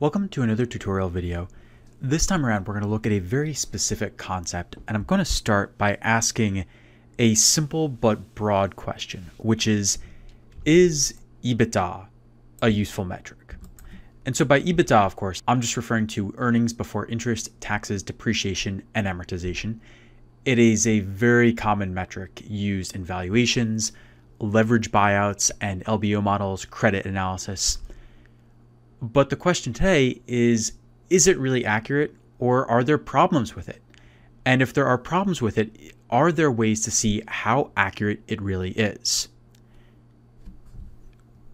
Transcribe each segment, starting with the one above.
Welcome to another tutorial video. This time around we're going to look at a very specific concept and I'm going to start by asking a simple but broad question, which is, is EBITDA a useful metric? And so by EBITDA, of course, I'm just referring to earnings before interest, taxes, depreciation, and amortization. It is a very common metric used in valuations, leverage buyouts, and LBO models, credit analysis. But the question today is is it really accurate or are there problems with it? And if there are problems with it, are there ways to see how accurate it really is?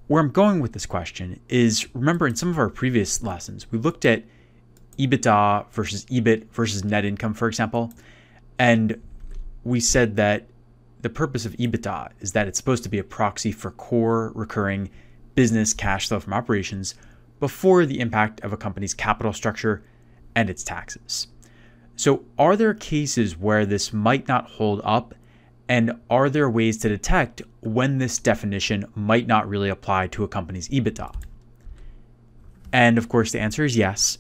Where I'm going with this question is remember in some of our previous lessons, we looked at EBITDA versus EBIT versus net income, for example. And we said that the purpose of EBITDA is that it's supposed to be a proxy for core recurring business cash flow from operations before the impact of a company's capital structure and its taxes. So, are there cases where this might not hold up? And are there ways to detect when this definition might not really apply to a company's EBITDA? And of course, the answer is yes.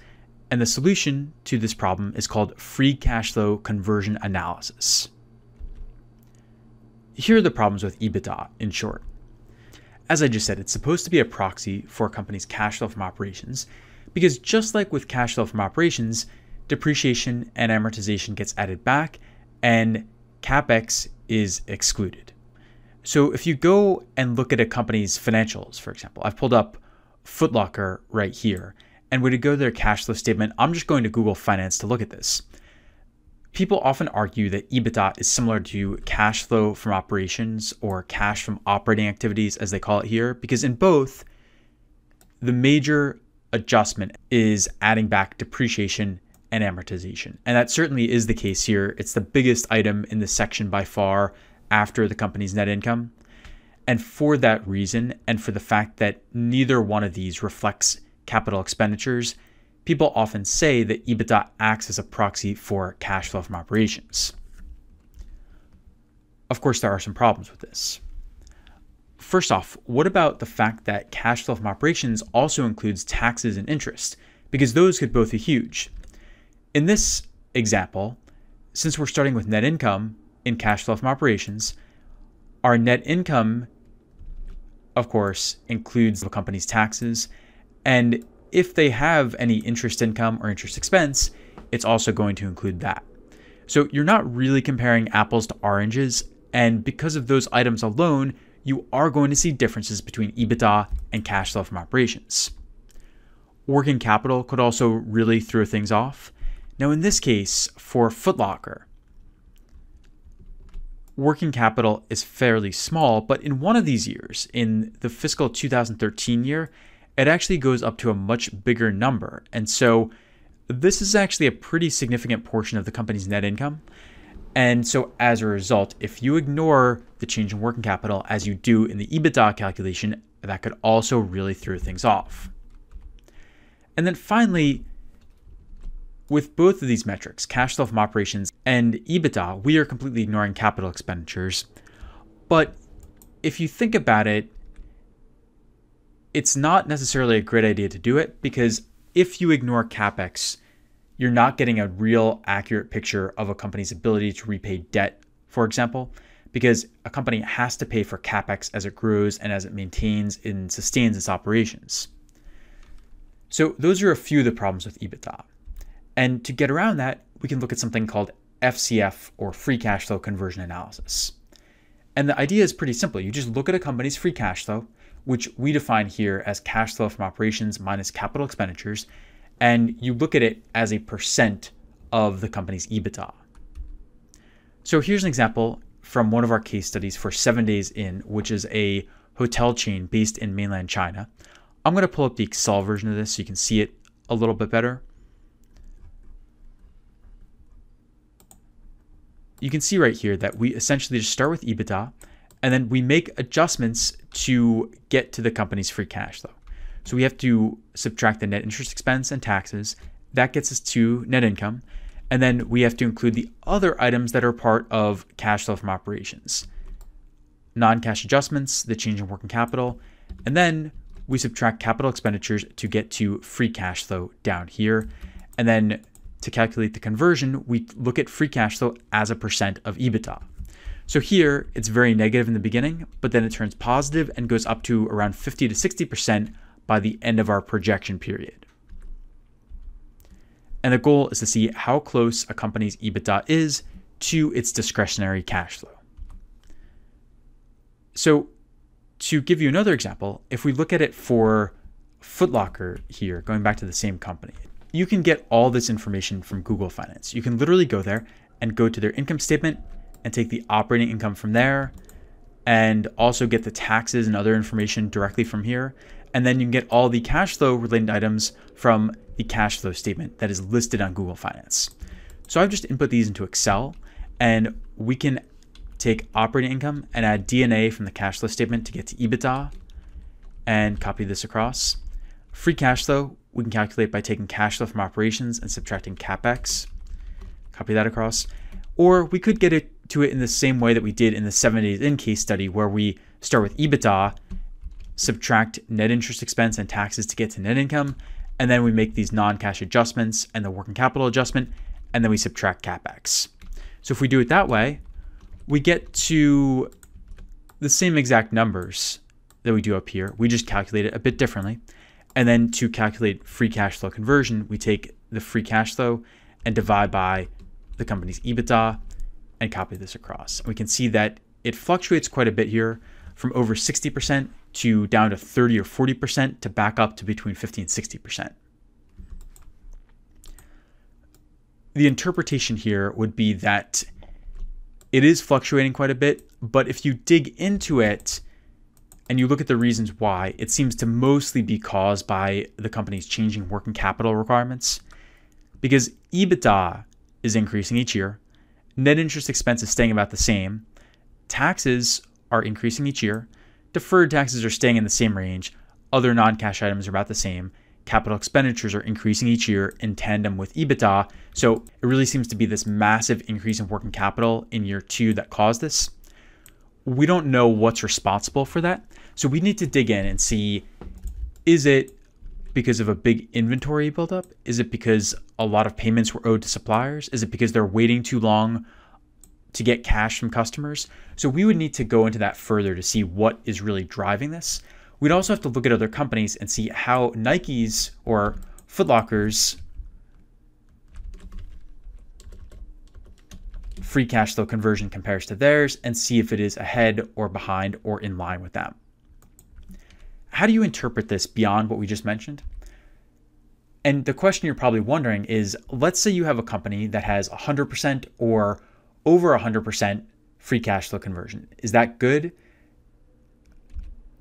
And the solution to this problem is called free cash flow conversion analysis. Here are the problems with EBITDA in short. As I just said, it's supposed to be a proxy for a company's cash flow from operations because just like with cash flow from operations, depreciation and amortization gets added back and capex is excluded. So if you go and look at a company's financials, for example, I've pulled up Foot Locker right here, and when you go to their cash flow statement, I'm just going to Google Finance to look at this. People often argue that EBITDA is similar to cash flow from operations or cash from operating activities, as they call it here, because in both, the major adjustment is adding back depreciation and amortization. And that certainly is the case here. It's the biggest item in the section by far after the company's net income. And for that reason, and for the fact that neither one of these reflects capital expenditures, people often say that EBITDA acts as a proxy for cash flow from operations. Of course, there are some problems with this. First off, what about the fact that cash flow from operations also includes taxes and interest? Because those could both be huge. In this example, since we're starting with net income in cash flow from operations, our net income, of course, includes the company's taxes. And if they have any interest income or interest expense, it's also going to include that. So you're not really comparing apples to oranges. And because of those items alone, you are going to see differences between EBITDA and cash flow from operations. Working capital could also really throw things off. Now, in this case, for Foot Locker, working capital is fairly small, but in one of these years, in the fiscal 2013 year, it actually goes up to a much bigger number. And so this is actually a pretty significant portion of the company's net income. And so as a result, if you ignore the change in working capital as you do in the EBITDA calculation, that could also really throw things off. And then finally, with both of these metrics, cash flow from operations and EBITDA, we are completely ignoring capital expenditures. But if you think about it, it's not necessarily a great idea to do it because if you ignore capex, you're not getting a real accurate picture of a company's ability to repay debt, for example, because a company has to pay for capex as it grows and as it maintains and sustains its operations. So, those are a few of the problems with EBITDA. And to get around that, we can look at something called FCF or free cash flow conversion analysis. And the idea is pretty simple. You just look at a company's free cash flow which we define here as cash flow from operations minus capital expenditures, and you look at it as a percent of the company's EBITDA. So here's an example from one of our case studies for Seven Days Inn, which is a hotel chain based in mainland China. I'm going to pull up the Excel version of this so you can see it a little bit better. You can see right here that we essentially just start with EBITDA and then we make adjustments to get to the company's free cash flow. So we have to subtract the net interest expense and taxes. That gets us to net income. And then we have to include the other items that are part of cash flow from operations non cash adjustments, the change in working capital. And then we subtract capital expenditures to get to free cash flow down here. And then to calculate the conversion, we look at free cash flow as a percent of EBITDA. So here it's very negative in the beginning, but then it turns positive and goes up to around 50 to 60% by the end of our projection period. And the goal is to see how close a company's EBITDA is to its discretionary cash flow. So, to give you another example, if we look at it for Foot Locker here, going back to the same company, you can get all this information from Google Finance. You can literally go there and go to their income statement and take the operating income from there and also get the taxes and other information directly from here. And then you can get all the cash flow related items from the cash flow statement that is listed on Google Finance. So I've just input these into Excel and we can take operating income and add D&A from the cash flow statement to get to EBITDA and copy this across. Free cash flow, we can calculate by taking cash flow from operations and subtracting CapEx. Copy that across. Or we could get it to it in the same way that we did in the Seven Days Inn case study, where we start with EBITDA, subtract net interest expense and taxes to get to net income, and then we make these non cash adjustments and the working capital adjustment, and then we subtract capex. So if we do it that way, we get to the same exact numbers that we do up here. We just calculate it a bit differently. And then to calculate free cash flow conversion, we take the free cash flow and divide by the company's EBITDA and copy this across. We can see that it fluctuates quite a bit here from over 60% to down to 30 or 40% to back up to between 50 and 60%. The interpretation here would be that it is fluctuating quite a bit, but if you dig into it and you look at the reasons why, it seems to mostly be caused by the company's changing working capital requirements. Because EBITDA is increasing each year, net interest expense is staying about the same, taxes are increasing each year, deferred taxes are staying in the same range, other non cash items are about the same, capital expenditures are increasing each year in tandem with EBITDA. So it really seems to be this massive increase in working capital in year two that caused this. We don't know what's responsible for that. So we need to dig in and see is it because of a big inventory buildup? Is it because a lot of payments were owed to suppliers? Is it because they're waiting too long to get cash from customers? So we would need to go into that further to see what is really driving this. We'd also have to look at other companies and see how Nike's or Foot Locker's free cash flow conversion compares to theirs and see if it is ahead or behind or in line with them. How do you interpret this beyond what we just mentioned? And the question you're probably wondering is let's say you have a company that has 100% or over 100% free cash flow conversion. Is that good?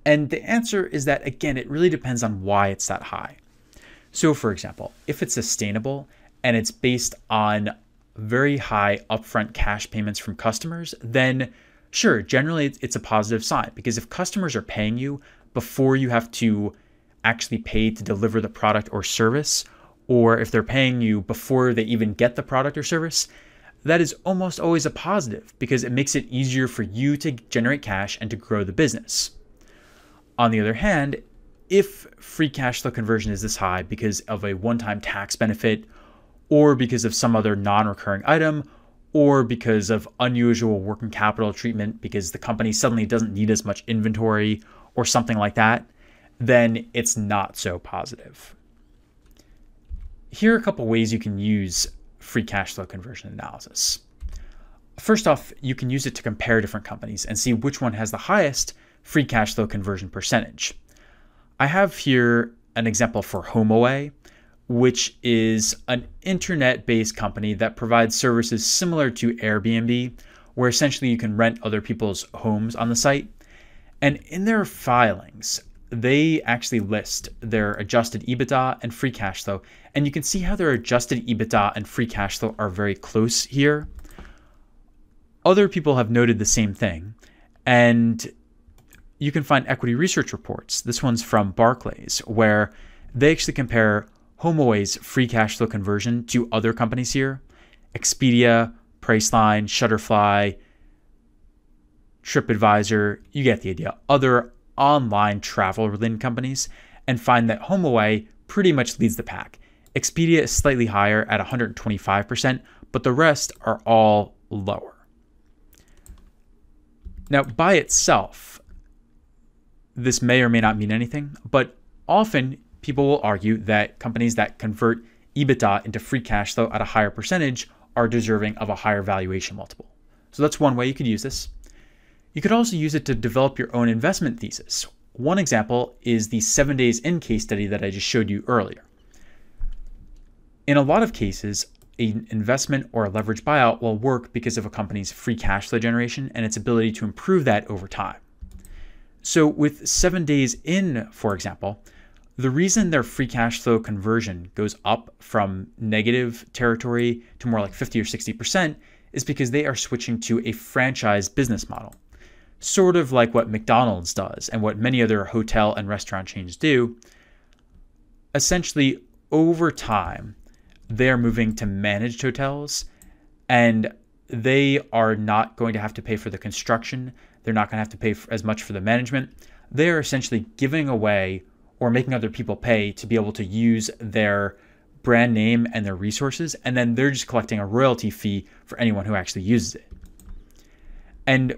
And the answer is that, again, it really depends on why it's that high. So, for example, if it's sustainable and it's based on very high upfront cash payments from customers, then sure, generally it's a positive sign because if customers are paying you before you have to actually paid to deliver the product or service, or if they're paying you before they even get the product or service, that is almost always a positive because it makes it easier for you to generate cash and to grow the business. On the other hand, if free cash flow conversion is this high because of a one time tax benefit, or because of some other non recurring item, or because of unusual working capital treatment because the company suddenly doesn't need as much inventory or something like that, then it's not so positive. Here are a couple ways you can use free cash flow conversion analysis. First off, you can use it to compare different companies and see which one has the highest free cash flow conversion percentage. I have here an example for HomeAway, which is an internet based company that provides services similar to Airbnb, where essentially you can rent other people's homes on the site. And in their filings, they actually list their adjusted EBITDA and free cash flow. And you can see how their adjusted EBITDA and free cash flow are very close here. Other people have noted the same thing. And you can find equity research reports. This one's from Barclays, where they actually compare HomeAway's free cash flow conversion to other companies here Expedia, Priceline, Shutterfly, TripAdvisor. You get the idea. Other online travel related companies and find that HomeAway pretty much leads the pack. Expedia is slightly higher at 125%, but the rest are all lower. Now, by itself, this may or may not mean anything, but often people will argue that companies that convert EBITDA into free cash flow at a higher percentage are deserving of a higher valuation multiple. So that's one way you could use this. You could also use it to develop your own investment thesis. One example is the Seven Days Inn case study that I just showed you earlier. In a lot of cases, an investment or a leverage buyout will work because of a company's free cash flow generation and its ability to improve that over time. So, with Seven Days Inn, for example, the reason their free cash flow conversion goes up from negative territory to more like 50 or 60% is because they are switching to a franchise business model. Sort of like what McDonald's does and what many other hotel and restaurant chains do. Essentially, over time, they're moving to managed hotels and they are not going to have to pay for the construction. They're not going to have to pay as much for the management. They're essentially giving away or making other people pay to be able to use their brand name and their resources. And then they're just collecting a royalty fee for anyone who actually uses it. And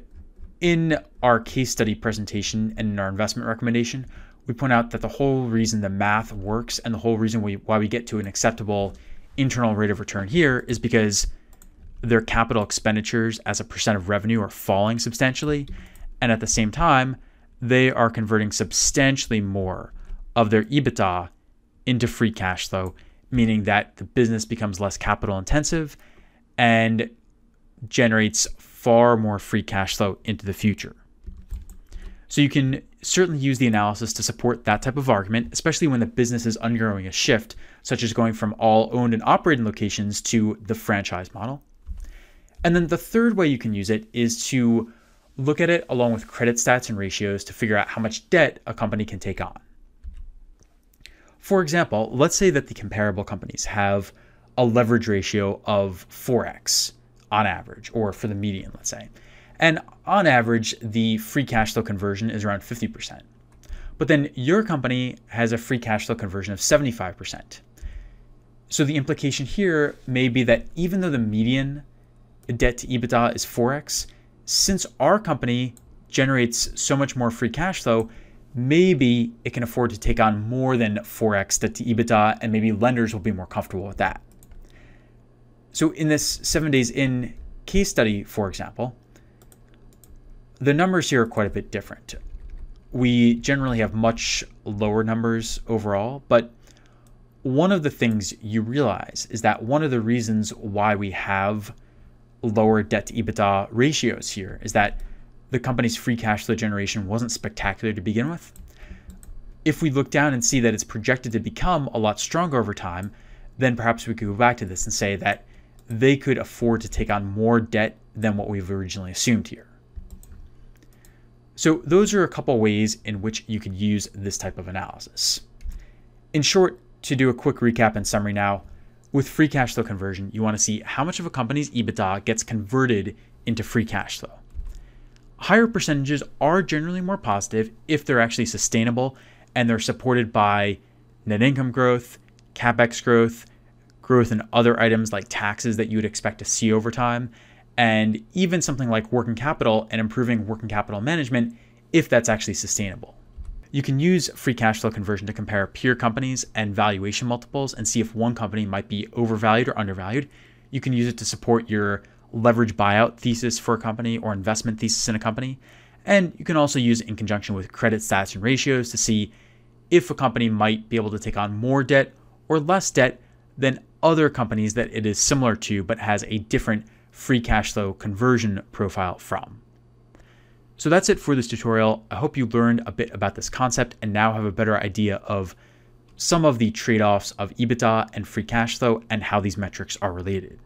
in our case study presentation and in our investment recommendation, we point out that the whole reason the math works and the whole reason we, why we get to an acceptable internal rate of return here is because their capital expenditures as a percent of revenue are falling substantially. And at the same time, they are converting substantially more of their EBITDA into free cash flow, meaning that the business becomes less capital intensive and generates far more free cash flow into the future. So you can certainly use the analysis to support that type of argument, especially when the business is undergoing a shift, such as going from all owned and operated locations to the franchise model. And then the third way you can use it is to look at it along with credit stats and ratios to figure out how much debt a company can take on. For example, let's say that the comparable companies have a leverage ratio of 4x on average, or for the median, let's say. And on average, the free cash flow conversion is around 50%. But then your company has a free cash flow conversion of 75%. So the implication here may be that even though the median debt to EBITDA is 4x, since our company generates so much more free cash flow, maybe it can afford to take on more than 4x debt to EBITDA, and maybe lenders will be more comfortable with that. So, in this Seven Days Inn case study, for example, the numbers here are quite a bit different. We generally have much lower numbers overall, but one of the things you realize is that one of the reasons why we have lower debt to EBITDA ratios here is that the company's free cash flow generation wasn't spectacular to begin with. If we look down and see that it's projected to become a lot stronger over time, then perhaps we could go back to this and say that they could afford to take on more debt than what we've originally assumed here. So, those are a couple ways in which you could use this type of analysis. In short, to do a quick recap and summary now, with free cash flow conversion, you want to see how much of a company's EBITDA gets converted into free cash flow higher percentages are generally more positive if they're actually sustainable and they're supported by net income growth, capex growth, growth in other items like taxes that you would expect to see over time, and even something like working capital and improving working capital management if that's actually sustainable. You can use free cash flow conversion to compare peer companies and valuation multiples and see if one company might be overvalued or undervalued. You can use it to support your leverage buyout thesis for a company or investment thesis in a company. And you can also use it in conjunction with credit stats and ratios to see if a company might be able to take on more debt or less debt than other companies that it is similar to but has a different free cash flow conversion profile from. So that's it for this tutorial. I hope you learned a bit about this concept and now have a better idea of some of the trade offs of EBITDA and free cash flow and how these metrics are related.